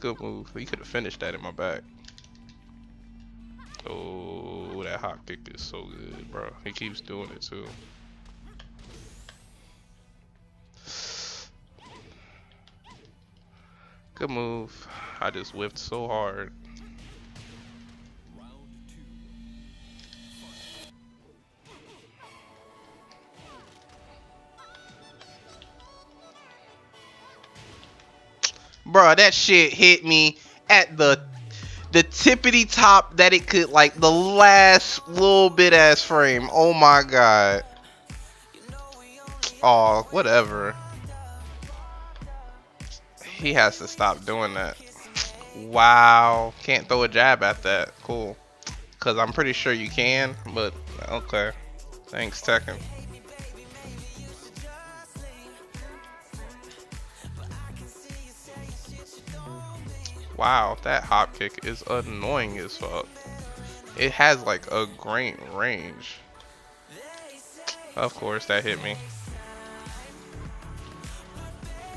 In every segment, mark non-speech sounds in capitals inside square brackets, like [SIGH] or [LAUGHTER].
Good move. He could have finished that in my back. Oh, that hop kick is so good, bro. He keeps doing it too. Good move. I just whipped so hard. Bro, that shit hit me at the the tippity top that it could like the last little bit ass frame. Oh my god. Oh, whatever. He has to stop doing that. Wow. Can't throw a jab at that. Cool. Cause I'm pretty sure you can, but okay. Thanks, Tekken. Wow, that hop kick is annoying as fuck. It has like a great range. Of course, that hit me.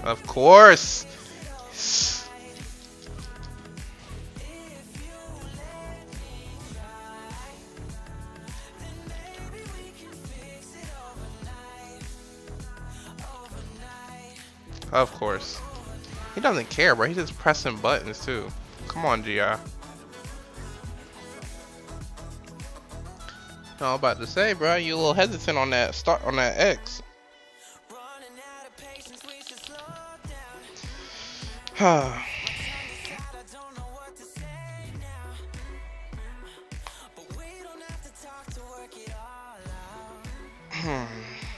Of course! Of course. He doesn't care, bro. He's just pressing buttons too. Come on, GI. No, I'm about to say, bro, you a little hesitant on that start on that X.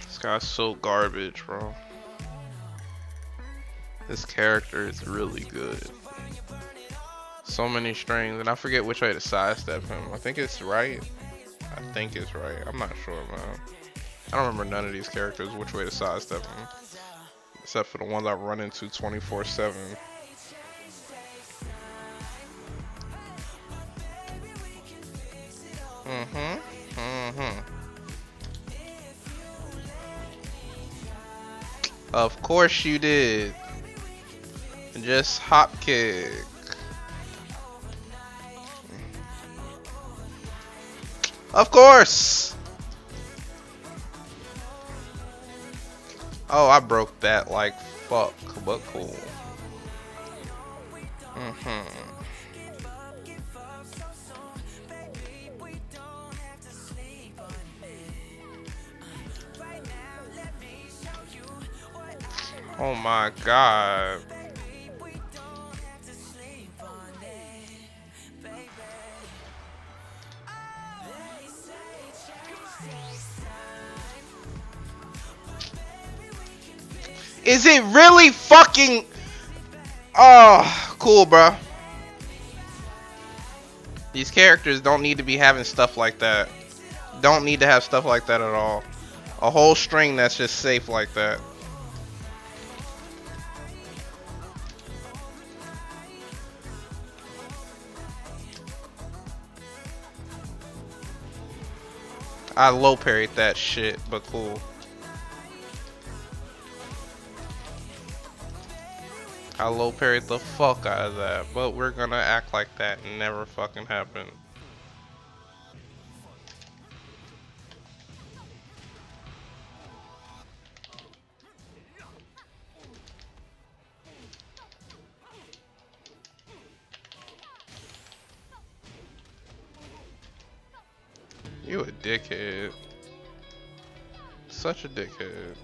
this guy's so garbage, bro. This character is really good. So many strings, and I forget which way to sidestep him. I think it's right. I think it's right. I'm not sure, man. I don't remember none of these characters, which way to sidestep them. Except for the ones I run into 24-7. Mm-hmm. Mm-hmm. Of course you did. Just hop kick. Of course! Oh, I broke that like fuck, but cool. Mm-hmm. Oh my god. Is it really fucking... Oh, cool, bro. These characters don't need to be having stuff like that. Don't need to have stuff like that at all. A whole string that's just safe like that. I low parried that shit, but cool. I low parried the fuck out of that, but we're gonna act like that never fucking happened. You a dickhead. Such a dickhead.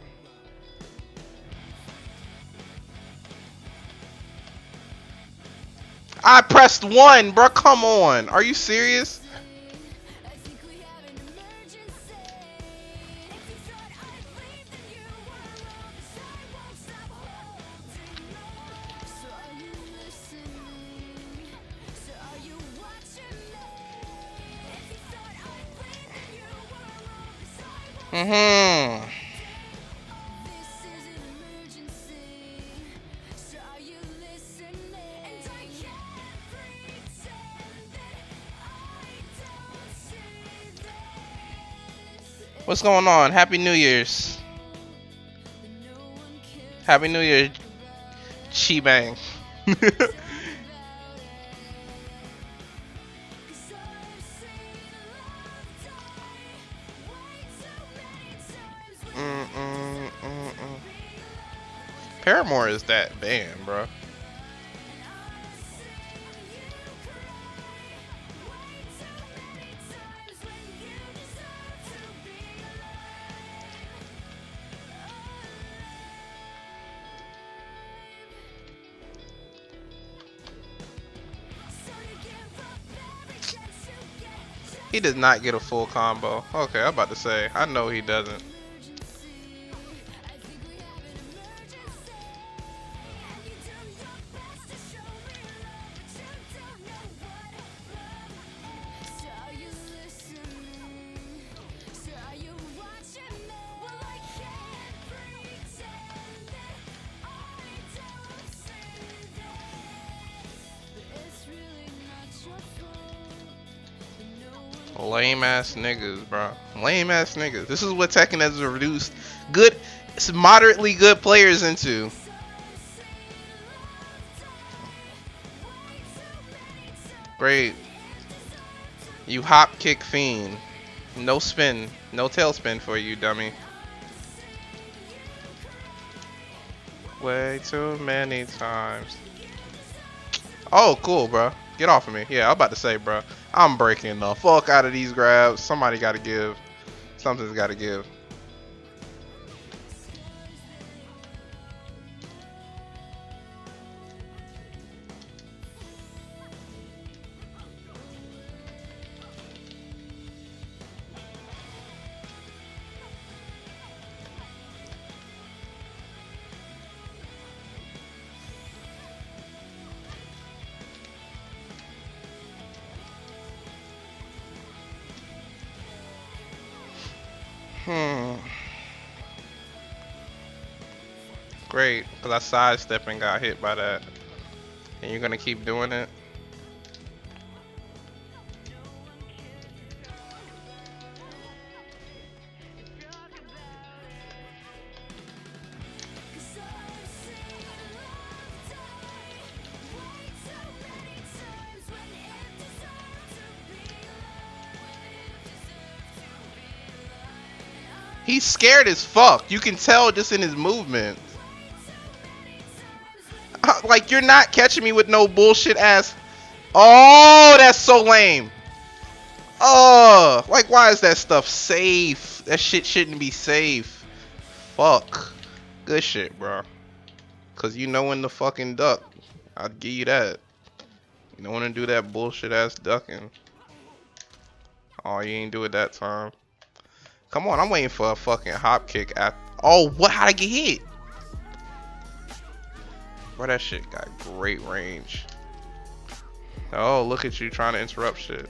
I pressed one, bro. Come on. Are you serious? What's going on? Happy New Year's. Happy New Year, Chi Bang. [LAUGHS] Paramore is that band, bro. Does not get a full combo. Okay, I'm about to say. I know he doesn't. Lame ass niggas, bro. Lame ass niggas. This is what Tekken has reduced good, moderately good players into. Great. You hop kick fiend. No spin. No tail spin for you, dummy. Way too many times. Oh, cool, bro. Get off of me. Yeah, I'm about to say, bro. I'm breaking the fuck out of these grabs. Somebody got to give. Something's got to give. Hmm. Great, because I sidestepped and got hit by that. And you're going to keep doing it? He's scared as fuck. You can tell just in his movement. Uh, like, you're not catching me with no bullshit ass. Oh, that's so lame. Oh, like, why is that stuff safe? That shit shouldn't be safe. Fuck. Good shit, bro. Because you know when the fucking duck. I'll give you that. You don't want to do that bullshit ass ducking. Oh, you ain't do it that time. Come on, I'm waiting for a fucking hop kick at Oh, what how'd I get hit? Bro, that shit got great range. Oh, look at you trying to interrupt shit.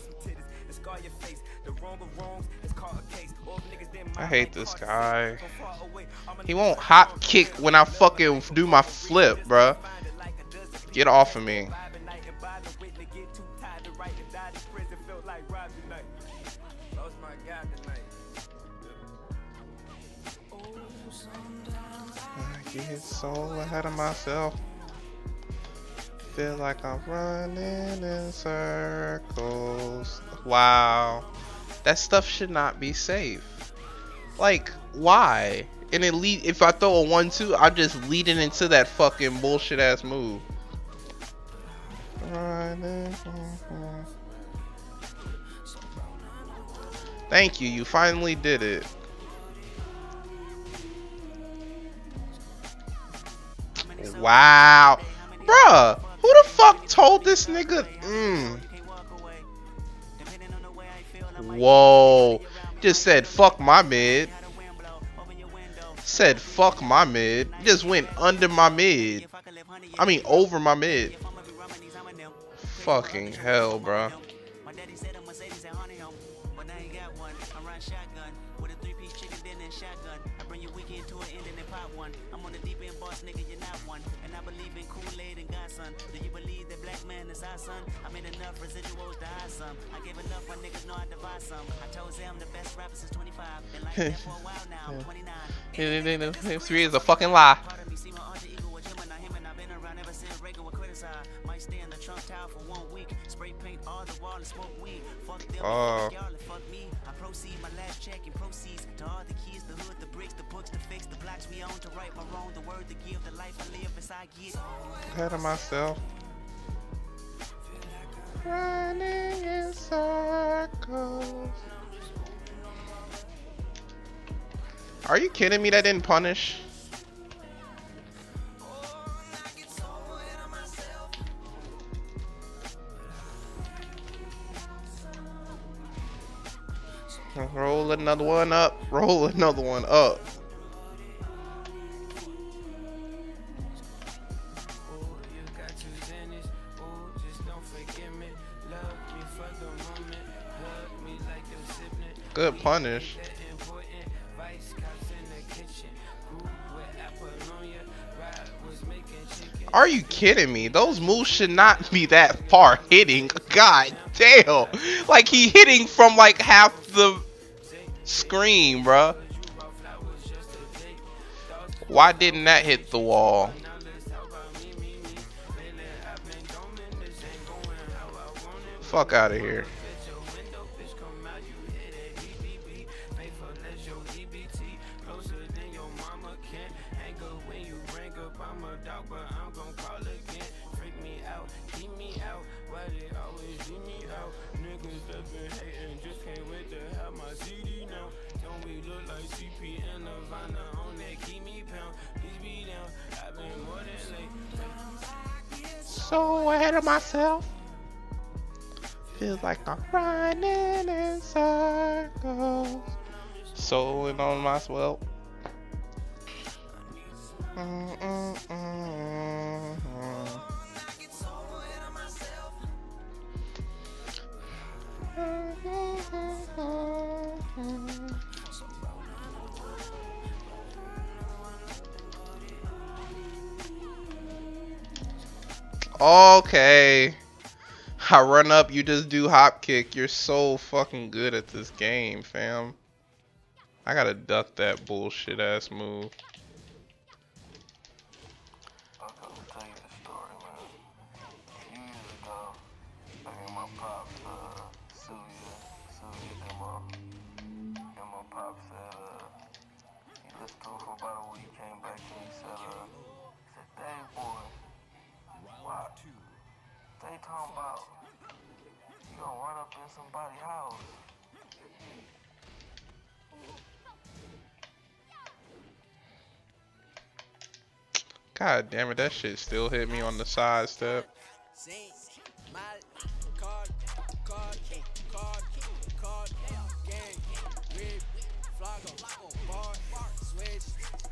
I hate this guy. He won't hop kick when I fucking do my flip, bruh. Get off of me. I get so ahead of myself. Feel like I'm running in circles. Wow. That stuff should not be safe. Like, why? And it lead if I throw a one two, I'm just leading into that fucking bullshit ass move. Thank you, you finally did it. Wow. Bruh, who the fuck told this nigga? Mm. Whoa. Just said fuck my mid. Said fuck my mid. Just went under my mid. I mean over my mid. Fucking hell, bro. One. Riding shotgun with a three-piece chicken dinner and shotgun. I bring your weekend to an end and then pop one. I'm on the deep end boss, nigga, you're not one. And I believe in Kool-Aid and Godson. Do you believe that black man is our son? I made enough residuals to hide some. I gave enough when niggas know I divide some. I told them the best rapper since 25. Been like that for a while now. I'm [LAUGHS] 29. Three is a fucking lie. Me see my alter ego with him and him and I've been around ever since Reagan was criticized. Might stay in the Trump tower for one week. Spray paint all the wall and smoke weed. Fuck them, Oh. Proceed my last check and proceeds to all the keys, the hood, the bricks, the books, the fix, the blocks we own to right my wrong, the word to give, the life I live as I get. Ahead of myself. Running in circles. Are you kidding me? That didn't punish. [LAUGHS] Roll another one up. Roll another one up. Good punish. Are you kidding me? Those moves should not be that far hitting. God damn. Like he hitting from like half the screen, bruh. Why didn't that hit the wall? Fuck out of here. So ahead of myself. Feels like I'm running in circles. So in on myself. Mm, mm, mm, Okay. I run up, you just do hop kick. You're so fucking good at this game, fam. I gotta duck that bullshit ass move. Talking about you gonna run up in somebody's house. God damn it, that shit still hit me on the side step.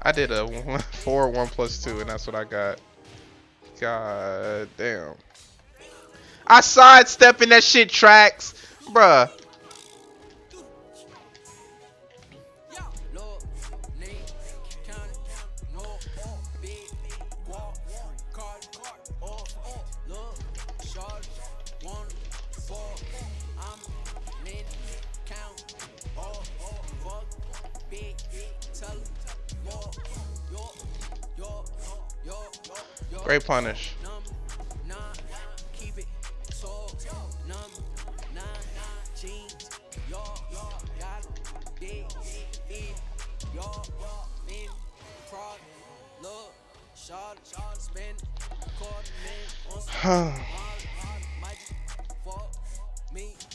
I did a [LAUGHS] four one two, and that's what I got. God damn. I sidestepping that shit tracks, bruh. Great punish. Huh. Look, Shot, Shot, Spin, On Might Fuck Me.